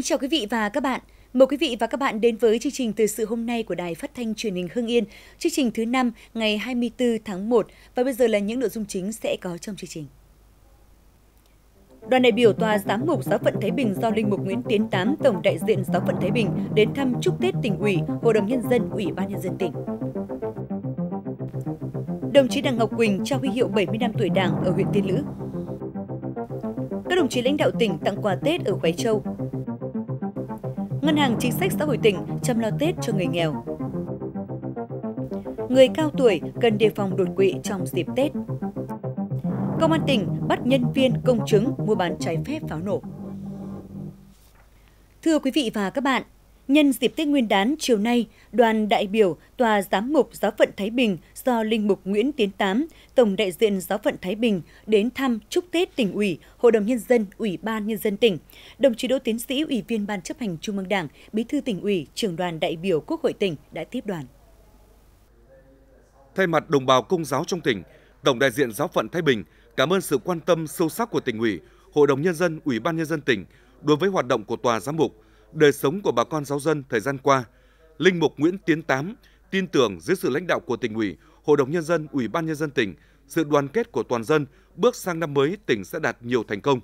Kính chào quý vị và các bạn. Mời quý vị và các bạn đến với chương trình thời sự hôm nay của Đài Phát thanh Truyền hình Hưng Yên, chương trình thứ năm ngày 24 tháng 1 và bây giờ là những nội dung chính sẽ có trong chương trình. Đoàn đại biểu Tòa Giám mục Giáo phận Thái Bình do Linh mục Nguyễn Tiến Tám, Tổng đại diện Giáo phận Thái Bình đến thăm chúc Tết tỉnh ủy, Hội đồng Nhân dân, Ủy ban Nhân dân tỉnh. Đồng chí Đặng Ngọc Quỳnh trao huy hiệu 70 năm tuổi Đảng ở huyện Tiên Lữ. Các đồng chí lãnh đạo tỉnh tặng quà Tết ở Quế Châu. Ngân hàng Chính sách Xã hội tỉnh chăm lo Tết cho người nghèo. Người cao tuổi cần đề phòng đột quỵ trong dịp Tết. Công an tỉnh bắt nhân viên công chứng mua bán trái phép pháo nổ. Thưa quý vị và các bạn, Nhân dịp Tết Nguyên đán chiều nay, đoàn đại biểu Tòa Giám mục Giáo phận Thái Bình do Linh mục Nguyễn Tiến Tám, Tổng đại diện Giáo phận Thái Bình đến thăm chúc Tết tỉnh ủy, Hội đồng Nhân dân, Ủy ban Nhân dân tỉnh. Đồng chí Đỗ Tiến Sĩ, Ủy viên Ban chấp hành Trung ương Đảng, Bí thư tỉnh ủy, trưởng đoàn đại biểu Quốc hội tỉnh đã tiếp đoàn. Thay mặt đồng bào công giáo trong tỉnh, Tổng đại diện Giáo phận Thái Bình cảm ơn sự quan tâm sâu sắc của tỉnh ủy, Hội đồng Nhân dân, Ủy ban Nhân dân tỉnh đối với hoạt động của Tòa Giám mục, đời sống của bà con giáo dân thời gian qua, Linh mục Nguyễn Tiến Tám tin tưởng dưới sự lãnh đạo của tỉnh ủy, Hội đồng nhân dân, Ủy ban nhân dân tỉnh, sự đoàn kết của toàn dân, bước sang năm mới tỉnh sẽ đạt nhiều thành công.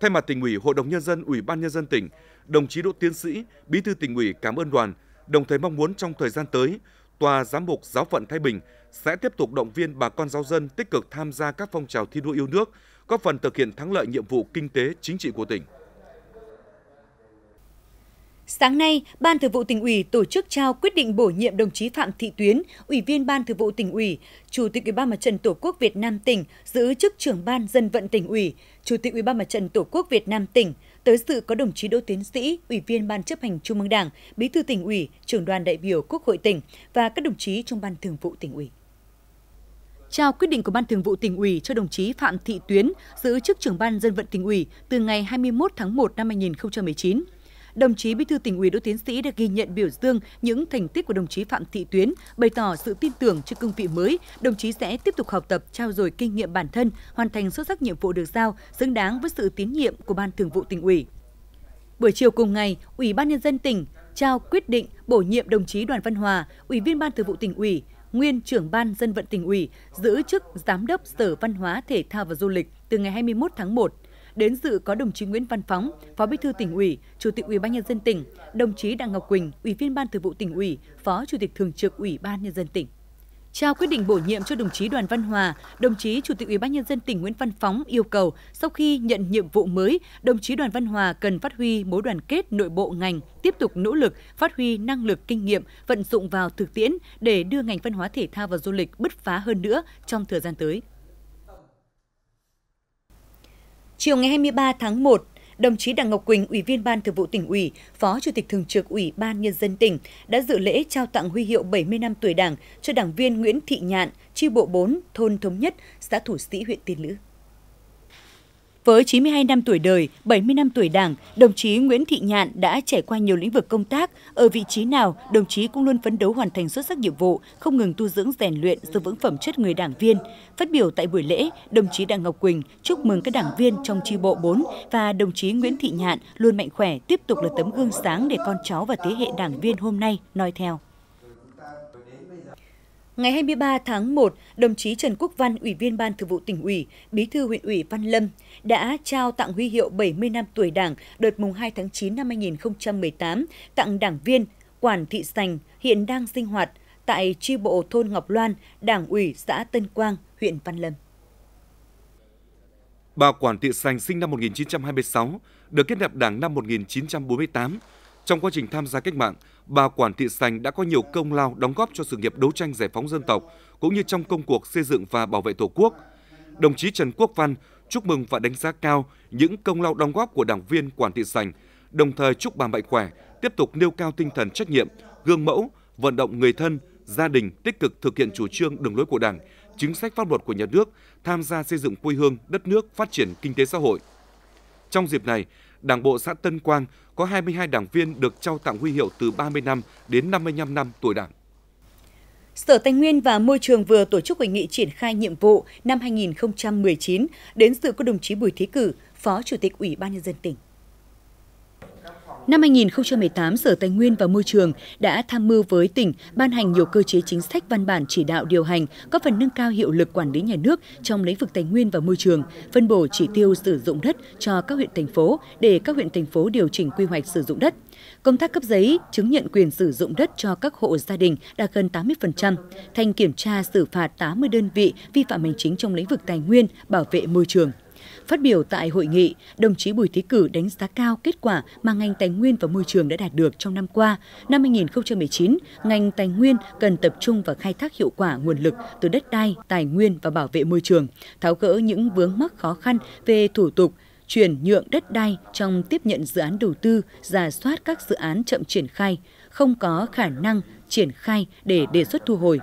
Thay mặt tỉnh ủy, Hội đồng nhân dân, Ủy ban nhân dân tỉnh, đồng chí Đỗ Tiến Sĩ, Bí thư tỉnh ủy cảm ơn đoàn, đồng thời mong muốn trong thời gian tới, Tòa Giám mục Giáo phận Thái Bình sẽ tiếp tục động viên bà con giáo dân tích cực tham gia các phong trào thi đua yêu nước, góp phần thực hiện thắng lợi nhiệm vụ kinh tế chính trị của tỉnh. Sáng nay, Ban Thường vụ tỉnh ủy tổ chức trao quyết định bổ nhiệm đồng chí Phạm Thị Tuyến, Ủy viên Ban Thường vụ tỉnh ủy, Chủ tịch Ủy ban Mặt trận Tổ quốc Việt Nam tỉnh giữ chức trưởng ban dân vận tỉnh ủy, Chủ tịch Ủy ban Mặt trận Tổ quốc Việt Nam tỉnh. Tới sự có đồng chí Đỗ Tiến Sĩ, Ủy viên Ban chấp hành Trung ương Đảng, Bí thư tỉnh ủy, trưởng đoàn đại biểu Quốc hội tỉnh và các đồng chí trong Ban Thường vụ tỉnh ủy trao quyết định của Ban Thường vụ tỉnh ủy cho đồng chí Phạm Thị Tuyến giữ chức trưởng ban dân vận tỉnh ủy từ ngày 21 tháng 1 năm 2019 đồng chí Bí thư tỉnh ủy Đỗ Tiến Sĩ đã ghi nhận biểu dương những thành tích của đồng chí Phạm Thị Tuyến, bày tỏ sự tin tưởng trước cương vị mới, đồng chí sẽ tiếp tục học tập, trao dồi kinh nghiệm bản thân, hoàn thành xuất sắc nhiệm vụ được giao, xứng đáng với sự tín nhiệm của Ban Thường vụ tỉnh ủy. Buổi chiều cùng ngày, Ủy ban nhân dân tỉnh trao quyết định bổ nhiệm đồng chí Đoàn Văn Hòa, Ủy viên Ban Thường vụ tỉnh ủy, nguyên trưởng ban dân vận tỉnh ủy, giữ chức Giám đốc Sở Văn hóa Thể thao và Du lịch từ ngày 21 tháng 1 Đến dự có đồng chí Nguyễn Văn Phóng, Phó Bí thư tỉnh ủy, Chủ tịch Ủy ban nhân dân tỉnh, đồng chí Đặng Ngọc Quỳnh, Ủy viên Ban Thường vụ tỉnh ủy, Phó Chủ tịch thường trực Ủy ban nhân dân tỉnh. Trao quyết định bổ nhiệm cho đồng chí Đoàn Văn Hòa, đồng chí Chủ tịch Ủy ban nhân dân tỉnh Nguyễn Văn Phóng yêu cầu sau khi nhận nhiệm vụ mới, đồng chí Đoàn Văn Hòa cần phát huy mối đoàn kết nội bộ ngành, tiếp tục nỗ lực phát huy năng lực kinh nghiệm vận dụng vào thực tiễn để đưa ngành văn hóa thể thao và du lịch bứt phá hơn nữa trong thời gian tới. Chiều ngày 23 tháng 1, đồng chí Đặng Ngọc Quỳnh, Ủy viên Ban Thường vụ tỉnh ủy, Phó Chủ tịch Thường trực Ủy ban Nhân dân tỉnh đã dự lễ trao tặng huy hiệu 70 năm tuổi Đảng cho đảng viên Nguyễn Thị Nhạn, chi bộ 4, thôn Thống Nhất, xã Thủ Sĩ, huyện Tiên Lữ. Với 92 năm tuổi đời, 70 năm tuổi Đảng, đồng chí Nguyễn Thị Nhạn đã trải qua nhiều lĩnh vực công tác. Ở vị trí nào, đồng chí cũng luôn phấn đấu hoàn thành xuất sắc nhiệm vụ, không ngừng tu dưỡng rèn luyện, giữ vững phẩm chất người đảng viên. Phát biểu tại buổi lễ, đồng chí Đặng Ngọc Quỳnh chúc mừng các đảng viên trong chi bộ 4 và đồng chí Nguyễn Thị Nhạn luôn mạnh khỏe, tiếp tục là tấm gương sáng để con cháu và thế hệ đảng viên hôm nay noi theo. Ngày 23 tháng 1, đồng chí Trần Quốc Văn, Ủy viên Ban Thường vụ tỉnh ủy, Bí thư huyện ủy Văn Lâm đã trao tặng huy hiệu 70 năm tuổi Đảng đợt mùng 2 tháng 9 năm 2018 tặng đảng viên Quản Thị Sành hiện đang sinh hoạt tại tri bộ thôn Ngọc Loan, Đảng ủy xã Tân Quang, huyện Văn Lâm. Bà Quản Thị Sành sinh năm 1926, được kết nạp Đảng năm 1948. Trong quá trình tham gia cách mạng, bà Quản Thị Sành đã có nhiều công lao đóng góp cho sự nghiệp đấu tranh giải phóng dân tộc, cũng như trong công cuộc xây dựng và bảo vệ Tổ quốc. Đồng chí Trần Quốc Văn chúc mừng và đánh giá cao những công lao đóng góp của đảng viên Quản Thị Sành, đồng thời chúc bà mạnh khỏe, tiếp tục nêu cao tinh thần trách nhiệm, gương mẫu, vận động người thân, gia đình tích cực thực hiện chủ trương đường lối của Đảng, chính sách pháp luật của nhà nước, tham gia xây dựng quê hương, đất nước, phát triển kinh tế xã hội. Trong dịp này, Đảng bộ xã Tân Quang có 22 đảng viên được trao tặng huy hiệu từ 30 năm đến 55 năm tuổi Đảng. Sở Tài nguyên và Môi trường vừa tổ chức hội nghị triển khai nhiệm vụ năm 2019 đến sự có đồng chí Bùi Thế Cử, Phó Chủ tịch Ủy ban nhân dân tỉnh. Năm 2018, Sở Tài nguyên và Môi trường đã tham mưu với tỉnh ban hành nhiều cơ chế chính sách văn bản chỉ đạo điều hành, có phần nâng cao hiệu lực quản lý nhà nước trong lĩnh vực tài nguyên và môi trường, phân bổ chỉ tiêu sử dụng đất cho các huyện thành phố để các huyện thành phố điều chỉnh quy hoạch sử dụng đất. Công tác cấp giấy, chứng nhận quyền sử dụng đất cho các hộ gia đình đạt gần 80%, thành kiểm tra xử phạt 80 đơn vị vi phạm hành chính trong lĩnh vực tài nguyên, bảo vệ môi trường. Phát biểu tại hội nghị, đồng chí Bùi Thế Cử đánh giá cao kết quả mà ngành tài nguyên và môi trường đã đạt được trong năm qua. Năm 2019, ngành tài nguyên cần tập trung vào khai thác hiệu quả nguồn lực từ đất đai, tài nguyên và bảo vệ môi trường, tháo gỡ những vướng mắc khó khăn về thủ tục, chuyển nhượng đất đai trong tiếp nhận dự án đầu tư, giả soát các dự án chậm triển khai, không có khả năng triển khai để đề xuất thu hồi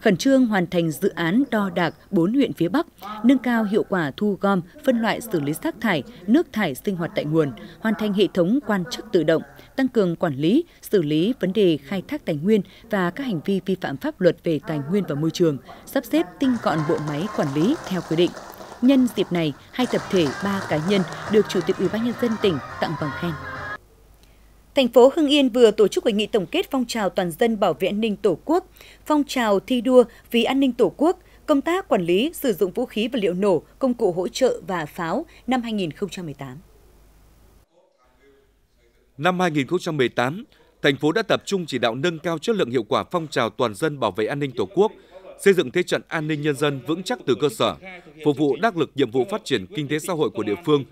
khẩn trương hoàn thành dự án đo đạc 4 huyện phía Bắc, nâng cao hiệu quả thu gom, phân loại xử lý rác thải, nước thải sinh hoạt tại nguồn, hoàn thành hệ thống quan trắc tự động, tăng cường quản lý, xử lý vấn đề khai thác tài nguyên và các hành vi vi phạm pháp luật về tài nguyên và môi trường, sắp xếp tinh gọn bộ máy quản lý theo quy định. Nhân dịp này, hai tập thể, ba cá nhân được Chủ tịch Ủy ban nhân dân tỉnh tặng bằng khen. Thành phố Hưng Yên vừa tổ chức hội nghị tổng kết phong trào toàn dân bảo vệ an ninh Tổ quốc, phong trào thi đua vì an ninh Tổ quốc, công tác quản lý sử dụng vũ khí và liệu nổ, công cụ hỗ trợ và pháo năm 2018. Năm 2018, thành phố đã tập trung chỉ đạo nâng cao chất lượng hiệu quả phong trào toàn dân bảo vệ an ninh Tổ quốc, xây dựng thế trận an ninh nhân dân vững chắc từ cơ sở, phục vụ đắc lực nhiệm vụ phát triển kinh tế xã hội của địa phương,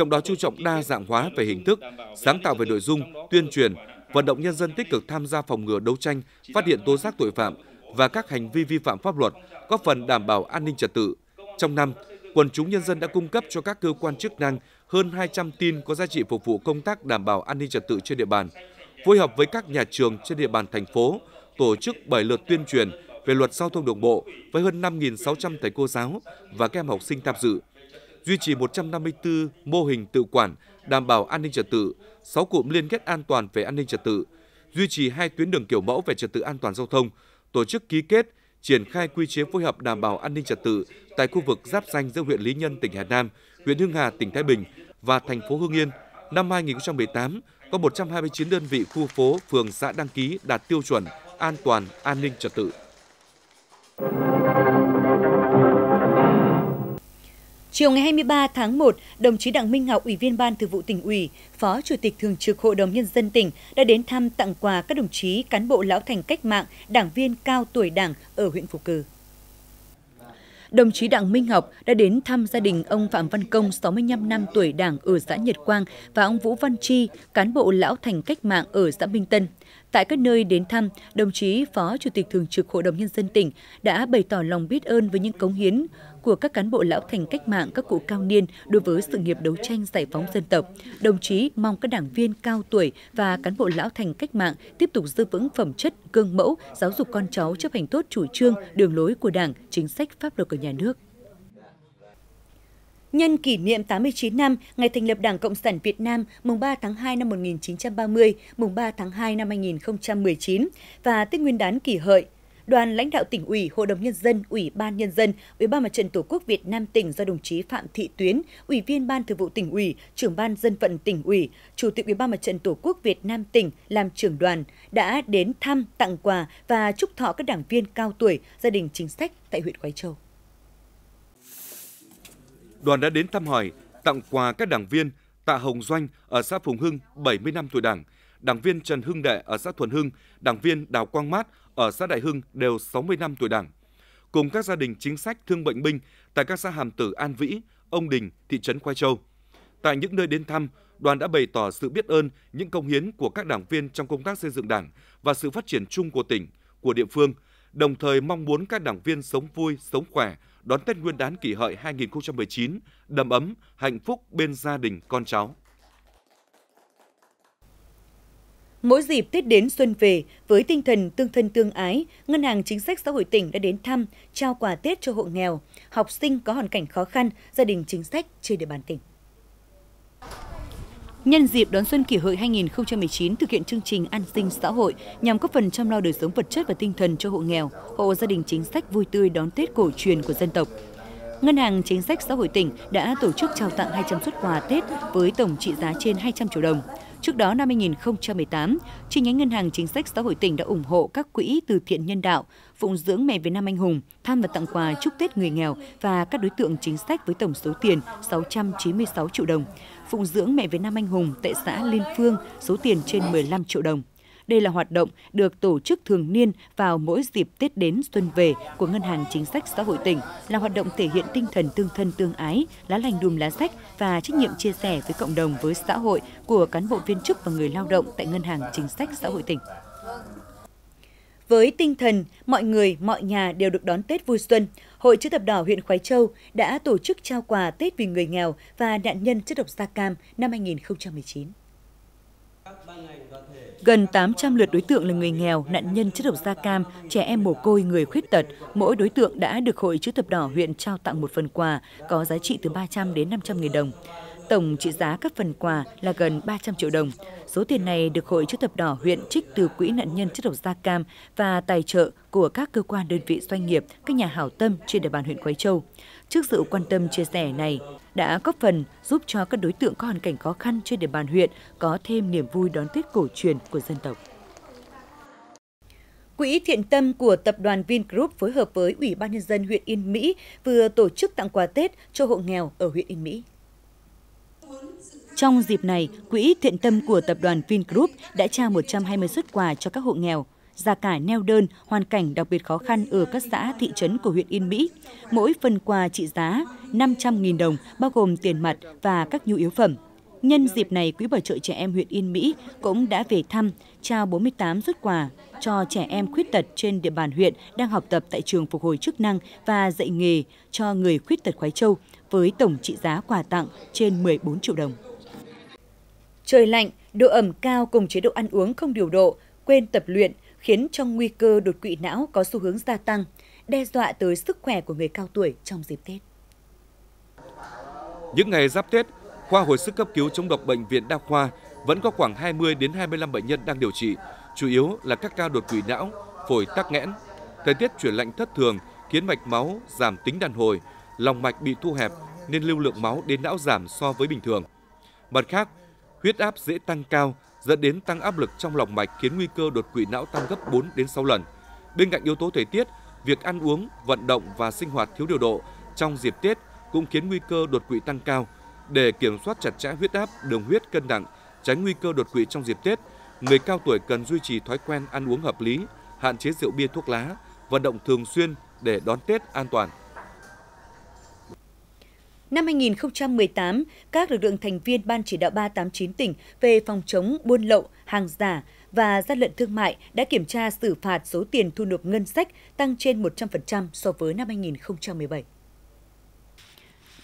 trong đó chú trọng đa dạng hóa về hình thức, sáng tạo về nội dung, tuyên truyền, vận động nhân dân tích cực tham gia phòng ngừa đấu tranh, phát hiện tố giác tội phạm và các hành vi vi phạm pháp luật, góp phần đảm bảo an ninh trật tự. Trong năm, quần chúng nhân dân đã cung cấp cho các cơ quan chức năng hơn 200 tin có giá trị phục vụ công tác đảm bảo an ninh trật tự trên địa bàn, phối hợp với các nhà trường trên địa bàn thành phố, tổ chức 7 lượt tuyên truyền về luật giao thông đường bộ với hơn 5.600 thầy cô giáo và các em học sinh tham dự duy trì 154 mô hình tự quản đảm bảo an ninh trật tự, 6 cụm liên kết an toàn về an ninh trật tự, duy trì hai tuyến đường kiểu mẫu về trật tự an toàn giao thông, tổ chức ký kết, triển khai quy chế phối hợp đảm bảo an ninh trật tự tại khu vực giáp danh giữa huyện Lý Nhân tỉnh Hà Nam, huyện Hưng Hà tỉnh Thái Bình và thành phố Hưng Yên. Năm 2018 có 129 đơn vị khu phố, phường, xã đăng ký đạt tiêu chuẩn an toàn an ninh trật tự. Chiều ngày 23 tháng 1, đồng chí Đặng Minh Ngọc, Ủy viên Ban Thường vụ tỉnh ủy, Phó Chủ tịch Thường trực Hội đồng Nhân dân tỉnh đã đến thăm tặng quà các đồng chí cán bộ lão thành cách mạng, đảng viên cao tuổi đảng ở huyện Phú Cử. Đồng chí Đặng Minh Ngọc đã đến thăm gia đình ông Phạm Văn Công, 65 năm tuổi đảng ở xã Nhật Quang và ông Vũ Văn Chi, cán bộ lão thành cách mạng ở xã Minh Tân. Tại các nơi đến thăm, đồng chí Phó Chủ tịch Thường trực Hội đồng Nhân dân tỉnh đã bày tỏ lòng biết ơn với những cống hiến của các cán bộ lão thành cách mạng, các cụ cao niên đối với sự nghiệp đấu tranh giải phóng dân tộc. Đồng chí mong các đảng viên cao tuổi và cán bộ lão thành cách mạng tiếp tục giữ vững phẩm chất, gương mẫu, giáo dục con cháu chấp hành tốt chủ trương, đường lối của Đảng, chính sách pháp luật của nhà nước. Nhân kỷ niệm 89 năm ngày thành lập Đảng Cộng sản Việt Nam mùng 3 tháng 2 năm 1930, mùng 3 tháng 2 năm 2019 và Tết Nguyên đán kỷ hợi, đoàn lãnh đạo tỉnh ủy, hội đồng nhân dân, ủy ban nhân dân, ủy ban mặt trận tổ quốc Việt Nam tỉnh do đồng chí Phạm Thị Tuyến, ủy viên ban thường vụ tỉnh ủy, trưởng ban dân vận tỉnh ủy, chủ tịch ủy ban mặt trận tổ quốc Việt Nam tỉnh làm trưởng đoàn đã đến thăm, tặng quà và chúc thọ các đảng viên cao tuổi, gia đình chính sách tại huyện Quái Châu đoàn đã đến thăm hỏi, tặng quà các đảng viên Tạ Hồng Doanh ở xã Phùng Hưng 70 năm tuổi Đảng, đảng viên Trần Hưng Đệ ở xã Thuần Hưng, đảng viên Đào Quang Mát ở xã Đại Hưng đều 60 năm tuổi Đảng. Cùng các gia đình chính sách thương bệnh binh tại các xã Hàm Tử An Vĩ, Ông Đình, thị trấn Khoai Châu. Tại những nơi đến thăm, đoàn đã bày tỏ sự biết ơn những công hiến của các đảng viên trong công tác xây dựng Đảng và sự phát triển chung của tỉnh, của địa phương, đồng thời mong muốn các đảng viên sống vui, sống khỏe, đón Tết Nguyên đán kỷ hợi 2019 đầm ấm, hạnh phúc bên gia đình con cháu. Mỗi dịp Tết đến xuân về, với tinh thần tương thân tương ái, Ngân hàng Chính sách Xã hội tỉnh đã đến thăm, trao quà Tết cho hộ nghèo, học sinh có hoàn cảnh khó khăn, gia đình chính sách trên địa bàn tỉnh. Nhân dịp đón xuân kỷ hợi 2019 thực hiện chương trình an sinh xã hội nhằm góp phần chăm lo đời sống vật chất và tinh thần cho hộ nghèo, hộ gia đình chính sách vui tươi đón Tết cổ truyền của dân tộc. Ngân hàng Chính sách Xã hội tỉnh đã tổ chức trao tặng 200 xuất quà Tết với tổng trị giá trên 200 triệu đồng. Trước đó năm 2018, chi nhánh Ngân hàng Chính sách Xã hội tỉnh đã ủng hộ các quỹ từ thiện nhân đạo, phụng dưỡng mẹ Việt Nam anh hùng, thăm và tặng quà chúc Tết người nghèo và các đối tượng chính sách với tổng số tiền 696 triệu đồng. Phụng dưỡng mẹ Việt Nam anh hùng tại xã Liên Phương số tiền trên 15 triệu đồng. Đây là hoạt động được tổ chức thường niên vào mỗi dịp Tết đến xuân về của Ngân hàng Chính sách Xã hội tỉnh, là hoạt động thể hiện tinh thần tương thân tương ái, lá lành đùm lá sách và trách nhiệm chia sẻ với cộng đồng với xã hội của cán bộ viên chức và người lao động tại Ngân hàng Chính sách Xã hội tỉnh. Với tinh thần mọi người, mọi nhà đều được đón Tết vui xuân, Hội chữ thập đỏ huyện Khói Châu đã tổ chức trao quà Tết vì người nghèo và nạn nhân chất độc da cam năm 2019. Gần 800 lượt đối tượng là người nghèo, nạn nhân chất độc da cam, trẻ em mồ côi, người khuyết tật. Mỗi đối tượng đã được Hội chữ thập đỏ huyện trao tặng một phần quà có giá trị từ 300 đến 500 nghìn đồng. Tổng trị giá các phần quà là gần 300 triệu đồng. Số tiền này được Hội chữ thập đỏ huyện trích từ quỹ nạn nhân chất độc da cam và tài trợ của các cơ quan đơn vị doanh nghiệp, các nhà hảo tâm trên địa bàn huyện Quế Châu. Trước sự quan tâm chia sẻ này, đã góp phần giúp cho các đối tượng có hoàn cảnh khó khăn trên địa bàn huyện có thêm niềm vui đón Tết cổ truyền của dân tộc. Quỹ thiện tâm của tập đoàn Vingroup phối hợp với Ủy ban Nhân dân huyện Yên Mỹ vừa tổ chức tặng quà Tết cho hộ nghèo ở huyện Yên Mỹ. Trong dịp này, Quỹ thiện tâm của tập đoàn Vingroup đã trao 120 xuất quà cho các hộ nghèo, gia cả neo đơn, hoàn cảnh đặc biệt khó khăn ở các xã, thị trấn của huyện Yên Mỹ. Mỗi phần quà trị giá 500.000 đồng, bao gồm tiền mặt và các nhu yếu phẩm. Nhân dịp này, Quỹ bảo trợ trẻ em huyện Yên Mỹ cũng đã về thăm, trao 48 xuất quà cho trẻ em khuyết tật trên địa bàn huyện đang học tập tại trường phục hồi chức năng và dạy nghề cho người khuyết tật Khoái Châu với tổng trị giá quà tặng trên 14 triệu đồng. Trời lạnh, độ ẩm cao cùng chế độ ăn uống không điều độ, quên tập luyện khiến cho nguy cơ đột quỵ não có xu hướng gia tăng, đe dọa tới sức khỏe của người cao tuổi trong dịp Tết. Những ngày giáp Tết, khoa hồi sức cấp cứu chống độc bệnh viện Đa khoa vẫn có khoảng 20 đến 25 bệnh nhân đang điều trị, chủ yếu là các ca đột quỵ não, phổi tắc nghẽn. Thời tiết chuyển lạnh thất thường khiến mạch máu giảm tính đàn hồi, lòng mạch bị thu hẹp nên lưu lượng máu đến não giảm so với bình thường. Mặt khác, huyết áp dễ tăng cao dẫn đến tăng áp lực trong lòng mạch khiến nguy cơ đột quỵ não tăng gấp 4 đến 6 lần. Bên cạnh yếu tố thời tiết, việc ăn uống, vận động và sinh hoạt thiếu điều độ trong dịp Tết cũng khiến nguy cơ đột quỵ tăng cao. Để kiểm soát chặt chẽ huyết áp, đường huyết cân nặng, tránh nguy cơ đột quỵ trong dịp Tết, người cao tuổi cần duy trì thói quen ăn uống hợp lý, hạn chế rượu bia thuốc lá, vận động thường xuyên để đón Tết an toàn. Năm 2018, các lực lượng thành viên Ban chỉ đạo 389 tỉnh về phòng chống buôn lậu, hàng giả và gian lận thương mại đã kiểm tra xử phạt số tiền thu nộp ngân sách tăng trên 100% so với năm 2017.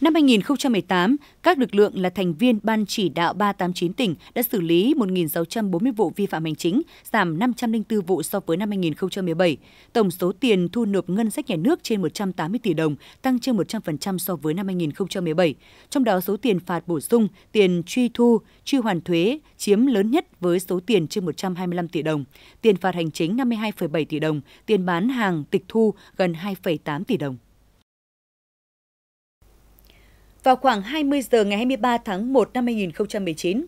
Năm 2018, các lực lượng là thành viên Ban chỉ đạo 389 tỉnh đã xử lý 1.640 vụ vi phạm hành chính, giảm 504 vụ so với năm 2017. Tổng số tiền thu nộp ngân sách nhà nước trên 180 tỷ đồng, tăng trên 100% so với năm 2017. Trong đó số tiền phạt bổ sung, tiền truy thu, truy hoàn thuế chiếm lớn nhất với số tiền trên 125 tỷ đồng, tiền phạt hành chính 52,7 tỷ đồng, tiền bán hàng tịch thu gần 2,8 tỷ đồng. Vào khoảng 20 giờ ngày 23 tháng 1 năm 2019,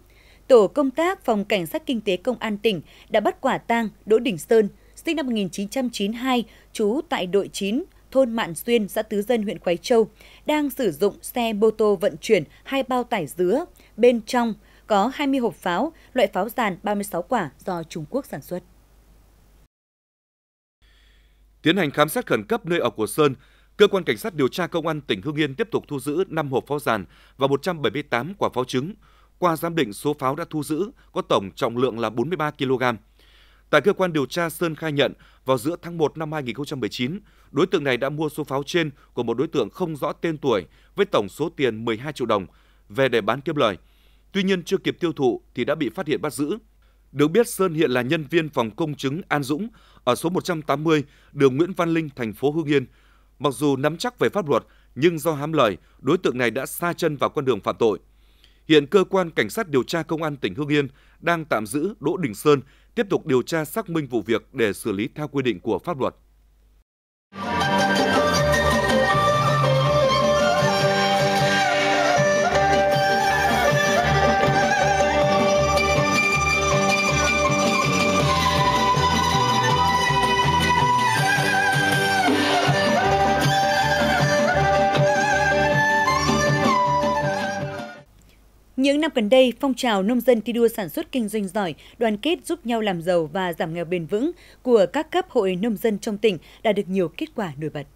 Tổ công tác Phòng Cảnh sát Kinh tế Công an tỉnh đã bắt quả tang Đỗ Đình Sơn, sinh năm 1992, trú tại đội 9, thôn Mạn Xuyên, xã Tứ Dân, huyện khói Châu, đang sử dụng xe mô tô vận chuyển hai bao tải dứa. Bên trong có 20 hộp pháo, loại pháo giàn 36 quả do Trung Quốc sản xuất. Tiến hành khám xét khẩn cấp nơi ở của Sơn, Cơ quan Cảnh sát điều tra Công an tỉnh Hưng Yên tiếp tục thu giữ 5 hộp pháo giàn và 178 quả pháo trứng. Qua giám định số pháo đã thu giữ có tổng trọng lượng là 43 kg. Tại cơ quan điều tra, Sơn khai nhận vào giữa tháng 1 năm 2019, đối tượng này đã mua số pháo trên của một đối tượng không rõ tên tuổi với tổng số tiền 12 triệu đồng về để bán kiếm lời. Tuy nhiên chưa kịp tiêu thụ thì đã bị phát hiện bắt giữ. Được biết Sơn hiện là nhân viên phòng công chứng An Dũng ở số 180 đường Nguyễn Văn Linh, thành phố Hưng Yên Mặc dù nắm chắc về pháp luật, nhưng do hám lời, đối tượng này đã xa chân vào con đường phạm tội. Hiện cơ quan cảnh sát điều tra công an tỉnh Hưng Yên đang tạm giữ Đỗ Đình Sơn tiếp tục điều tra xác minh vụ việc để xử lý theo quy định của pháp luật. Những năm gần đây, phong trào nông dân thi đua sản xuất kinh doanh giỏi, đoàn kết giúp nhau làm giàu và giảm nghèo bền vững của các cấp hội nông dân trong tỉnh đã được nhiều kết quả nổi bật.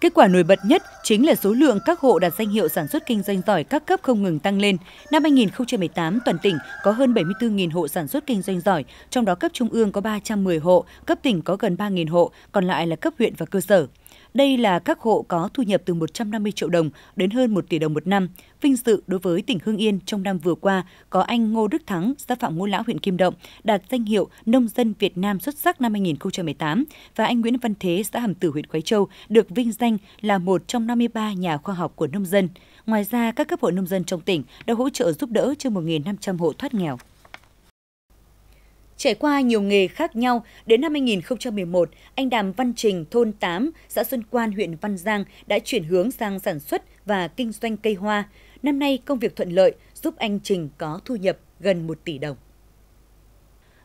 Kết quả nổi bật nhất chính là số lượng các hộ đạt danh hiệu sản xuất kinh doanh giỏi các cấp không ngừng tăng lên. Năm 2018, toàn tỉnh có hơn 74.000 hộ sản xuất kinh doanh giỏi, trong đó cấp trung ương có 310 hộ, cấp tỉnh có gần 3.000 hộ, còn lại là cấp huyện và cơ sở. Đây là các hộ có thu nhập từ 150 triệu đồng đến hơn 1 tỷ đồng một năm. Vinh dự đối với tỉnh Hưng Yên trong năm vừa qua có anh Ngô Đức Thắng, xã Phạm Ngũ Lão, huyện Kim Động, đạt danh hiệu Nông dân Việt Nam xuất sắc năm 2018 và anh Nguyễn Văn Thế, xã Hàm Tử, huyện Quế Châu được vinh danh là một trong 53 nhà khoa học của nông dân. Ngoài ra, các cấp hội nông dân trong tỉnh đã hỗ trợ giúp đỡ cho 1.500 hộ thoát nghèo. Trải qua nhiều nghề khác nhau, đến năm 2011, anh Đàm Văn Trình, thôn 8, xã Xuân Quan, huyện Văn Giang đã chuyển hướng sang sản xuất và kinh doanh cây hoa. Năm nay, công việc thuận lợi giúp anh Trình có thu nhập gần 1 tỷ đồng.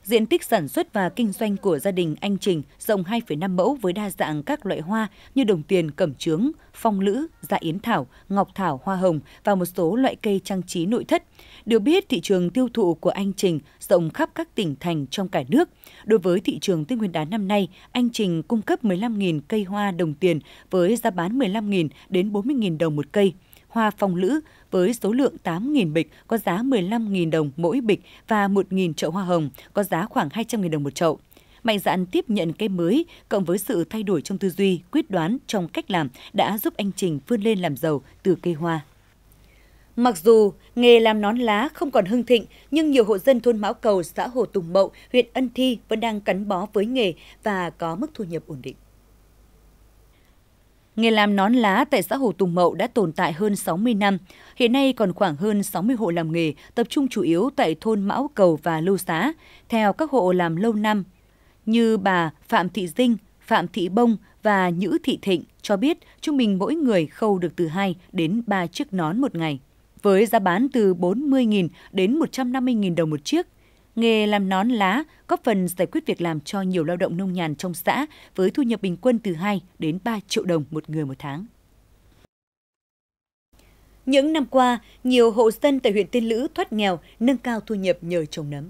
Diện tích sản xuất và kinh doanh của gia đình anh Trình rộng 2,5 mẫu với đa dạng các loại hoa như đồng tiền, cẩm trướng, phong lữ, dạ yến thảo, ngọc thảo, hoa hồng và một số loại cây trang trí nội thất. Được biết, thị trường tiêu thụ của anh Trình rộng khắp các tỉnh thành trong cả nước. Đối với thị trường Tết Nguyên đán năm nay, anh Trình cung cấp 15.000 cây hoa đồng tiền với giá bán 15.000 đến 40.000 đồng một cây hoa phong lữ với số lượng 8.000 bịch có giá 15.000 đồng mỗi bịch và 1.000 chậu hoa hồng có giá khoảng 200.000 đồng một chậu. Mạnh dạn tiếp nhận cây mới cộng với sự thay đổi trong tư duy, quyết đoán trong cách làm đã giúp anh Trình vươn lên làm giàu từ cây hoa. Mặc dù nghề làm nón lá không còn hưng thịnh, nhưng nhiều hộ dân thôn Mão Cầu, xã Hồ Tùng Mậu, huyện Ân Thi vẫn đang cắn bó với nghề và có mức thu nhập ổn định. Nghề làm nón lá tại xã Hồ Tùng Mậu đã tồn tại hơn 60 năm. Hiện nay còn khoảng hơn 60 hộ làm nghề, tập trung chủ yếu tại thôn Mão Cầu và Lưu Xá. Theo các hộ làm lâu năm như bà Phạm Thị Dinh, Phạm Thị Bông và Nhữ Thị Thịnh cho biết trung bình mỗi người khâu được từ 2 đến 3 chiếc nón một ngày. Với giá bán từ 40.000 đến 150.000 đồng một chiếc, Nghề làm nón lá góp phần giải quyết việc làm cho nhiều lao động nông nhàn trong xã với thu nhập bình quân từ 2 đến 3 triệu đồng một người một tháng. Những năm qua, nhiều hộ dân tại huyện Tiên Lữ thoát nghèo, nâng cao thu nhập nhờ trồng nấm.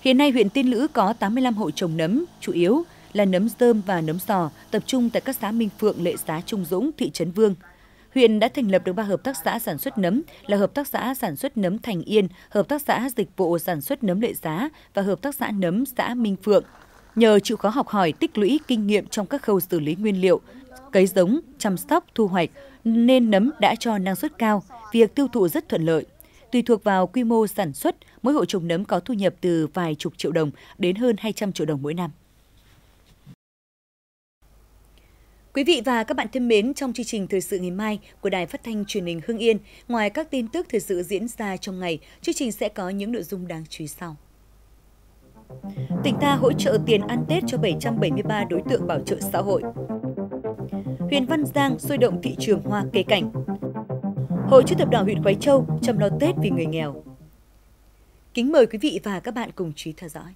Hiện nay, huyện Tiên Lữ có 85 hộ trồng nấm, chủ yếu là nấm dơm và nấm sò, tập trung tại các xã Minh Phượng, Lệ Xá, Trung Dũng, thị trấn Vương – huyện đã thành lập được ba hợp tác xã sản xuất nấm là hợp tác xã sản xuất nấm Thành Yên, hợp tác xã dịch vụ sản xuất nấm Lệ Giá và hợp tác xã nấm xã Minh Phượng. Nhờ chịu khó học hỏi, tích lũy kinh nghiệm trong các khâu xử lý nguyên liệu, cấy giống, chăm sóc, thu hoạch, nên nấm đã cho năng suất cao, việc tiêu thụ rất thuận lợi. Tùy thuộc vào quy mô sản xuất, mỗi hộ trồng nấm có thu nhập từ vài chục triệu đồng đến hơn 200 triệu đồng mỗi năm. Quý vị và các bạn thân mến, trong chương trình Thời sự ngày mai của Đài Phát thanh Truyền hình Hưng Yên, ngoài các tin tức thời sự diễn ra trong ngày, chương trình sẽ có những nội dung đáng chú ý sau. Tỉnh ta hỗ trợ tiền ăn Tết cho 773 đối tượng bảo trợ xã hội. Huyện Văn Giang sôi động thị trường hoa cây cảnh. Hội chữ thập đỏ huyện Quái Châu chăm lo Tết vì người nghèo. Kính mời quý vị và các bạn cùng chú ý theo dõi.